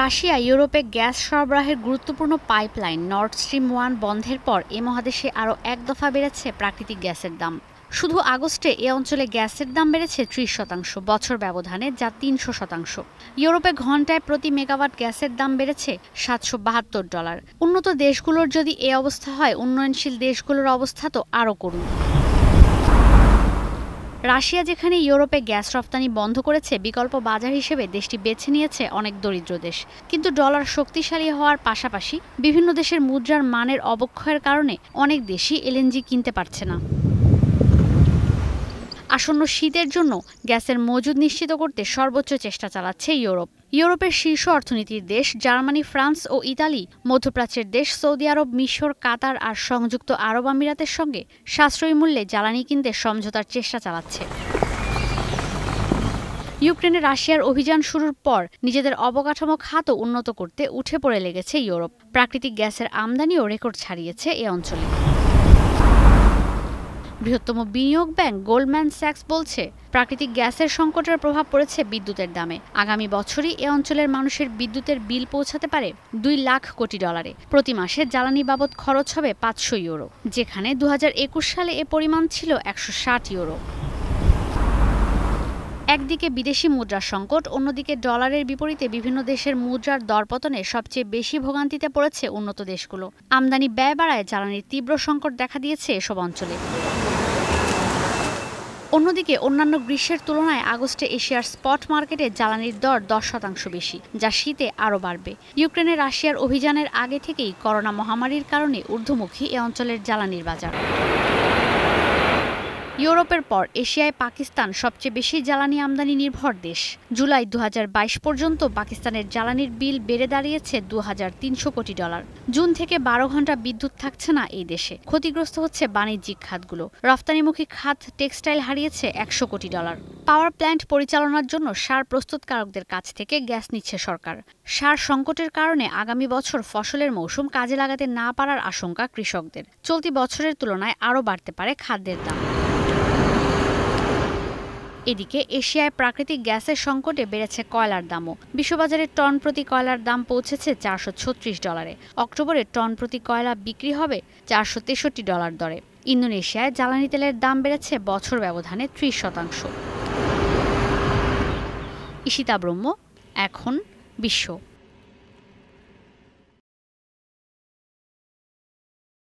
Russia ইউরোপে gas সরবরাহের গুরুত্বপূর্ণ পাইপলাইন নর্থ স্ট্রিম ওয়ান বন্ধের পর এ মহাদেশে আরও এক দফা বেড়েছে প্রাকৃতিক গ্যাসের দাম। শুধু আগস্টে এ অঞ্চলে গ্যাসের দাম বেড়েছে ত্রিশ শতাংশ, বছর ব্যবধানে যা তিনশো শতাংশ। ইউরোপে ঘন্টায় প্রতি মেগাওয়াট গ্যাসের দাম বেড়েছে সাতশো বাহাত্তর ডলার। উন্নত দেশগুলোর যদি এ অবস্থা হয়, উন্নয়নশীল দেশগুলোর অবস্থা তো আরও করুন। রাশিয়া যেখানে ইউরোপে গ্যাস রপ্তানি বন্ধ করেছে, বিকল্প বাজার হিসেবে দেশটি বেছে নিয়েছে অনেক দরিদ্র দেশ। কিন্তু ডলার শক্তিশালী হওয়ার পাশাপাশি বিভিন্ন দেশের মুদ্রার মানের অবক্ষয়ের কারণে অনেক দেশই এলএনজি কিনতে পারছে না। আসন্ন শীতের জন্য গ্যাসের মজুদ নিশ্চিত করতে সর্বোচ্চ চেষ্টা চালাচ্ছে ইউরোপ। ইউরোপের শীর্ষ অর্থনীতির দেশ জার্মানি, ফ্রান্স ও ইতালি, মধ্যপ্রাচ্যের দেশ সৌদি আরব, মিশর, কাতার আর সংযুক্ত আরব আমিরাতের সঙ্গে সাশ্রয়ী মূল্যে জ্বালানি কিনতে সমঝোতার চেষ্টা চালাচ্ছে। ইউক্রেনে রাশিয়ার অভিযান শুরুর পর নিজেদের অবকাঠামো খাতও উন্নত করতে উঠে পড়ে লেগেছে ইউরোপ। প্রাকৃতিক গ্যাসের আমদানিও রেকর্ড ছাড়িয়েছে এ অঞ্চলে। বৃহত্তম বিনিয়োগ ব্যাংক গোল্ডম্যান স্যাক্স বলছে, প্রাকৃতিক গ্যাসের সংকটের প্রভাব পড়েছে বিদ্যুতের দামে। আগামী বছরই এ অঞ্চলের মানুষের বিদ্যুতের বিল পৌঁছাতে পারে দুই লাখ কোটি ডলারে। প্রতি মাসে জ্বালানি বাবদ খরচ হবে পাঁচশো ইউরো, যেখানে দু হাজার একুশ সালে এ পরিমাণ ছিল একশো ষাট ইউরো। একদিকে বিদেশি মুদ্রার সংকট, অন্যদিকে ডলারের বিপরীতে বিভিন্ন দেশের মুদ্রার দরপতনে সবচেয়ে বেশি ভোগান্তিতে পড়েছে উন্নত দেশগুলো। আমদানি ব্যয় বাড়ায় জ্বালানির তীব্র সংকট দেখা দিয়েছে এসব অঞ্চলে। অন্যদিকে অন্যান্য গ্রীষ্মের তুলনায় আগস্টে এশিয়ার স্পট মার্কেটে জ্বালানির দর দশ শতাংশ বেশি, যা শীতে আরও বাড়বে। ইউক্রেনে রাশিয়ার অভিযানের আগে থেকেই করোনা মহামারীর কারণে ঊর্ধ্বমুখী এ অঞ্চলের জ্বালানির বাজার। ইউরোপের পর এশিয়ায় পাকিস্তান সবচেয়ে বেশি জ্বালানি আমদানি নির্ভর দেশ। জুলাই দু হাজার বাইশ পর্যন্ত পাকিস্তানের জ্বালানির বিল বেড়ে দাঁড়িয়েছে দু হাজার তিনশো কোটি ডলার। জুন থেকে বারো ঘণ্টা বিদ্যুৎ থাকছে না এই দেশে। ক্ষতিগ্রস্ত হচ্ছে বাণিজ্যিক খাতগুলো। রফতানিমুখী খাত টেক্সটাইল হারিয়েছে একশো কোটি ডলার। পাওয়ার প্ল্যান্ট পরিচালনার জন্য সার প্রস্তুতকারকদের কাছ থেকে গ্যাস নিচ্ছে সরকার। সার সংকটের কারণে আগামী বছর ফসলের মৌসুম কাজে লাগাতে না পারার আশঙ্কা কৃষকদের। চলতি বছরের তুলনায় আরও বাড়তে পারে খাদ্যের দাম। এদিকে এশিয়ায় প্রাকৃতিক গ্যাসের সংকটে বেড়েছে কয়লার দামও। বিশ্ববাজারে টন প্রতি কয়লার দাম পৌঁছেছে চারশো ছত্রিশ ডলারে। অক্টোবরে টন প্রতি কয়লা বিক্রি হবে চারশো তেষট্টি ডলার দরে। ইন্দোনেশিয়ায় জ্বালানি তেলের দাম বেড়েছে বছর ব্যবধানে ত্রিশ শতাংশ। ইশিতা ব্রহ্ম, এখন বিশ্ব।